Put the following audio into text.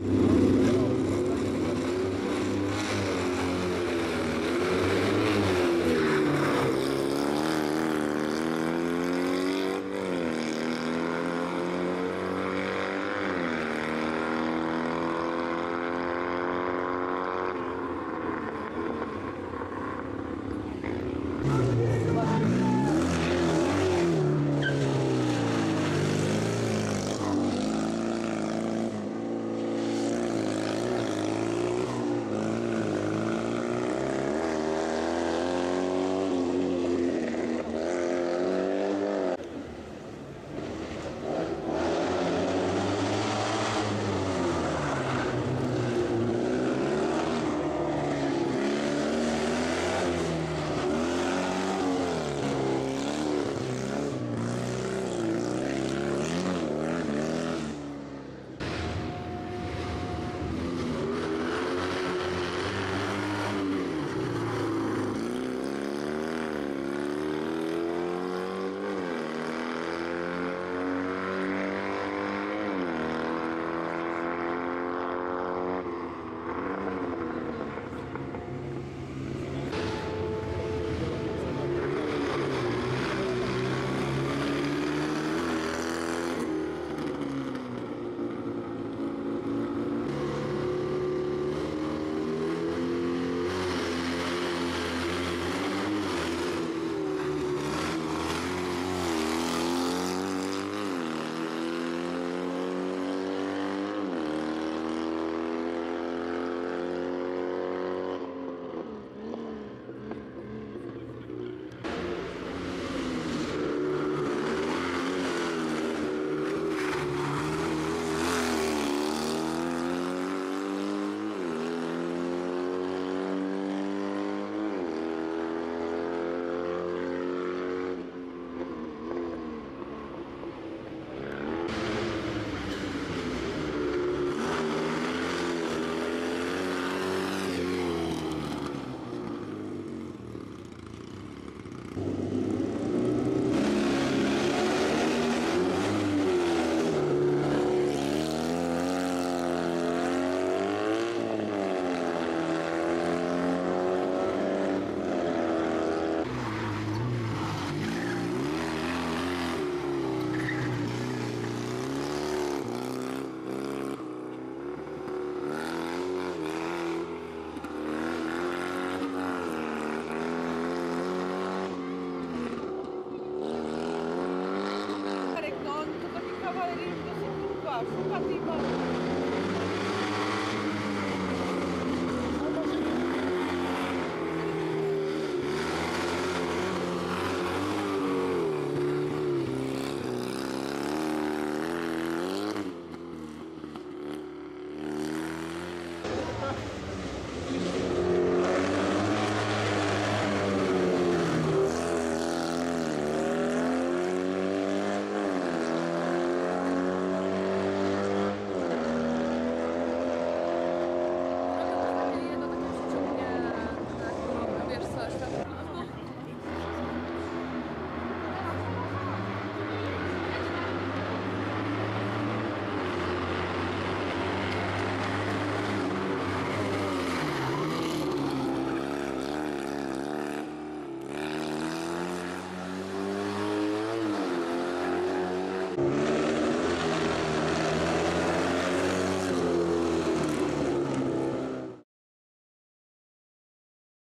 you no to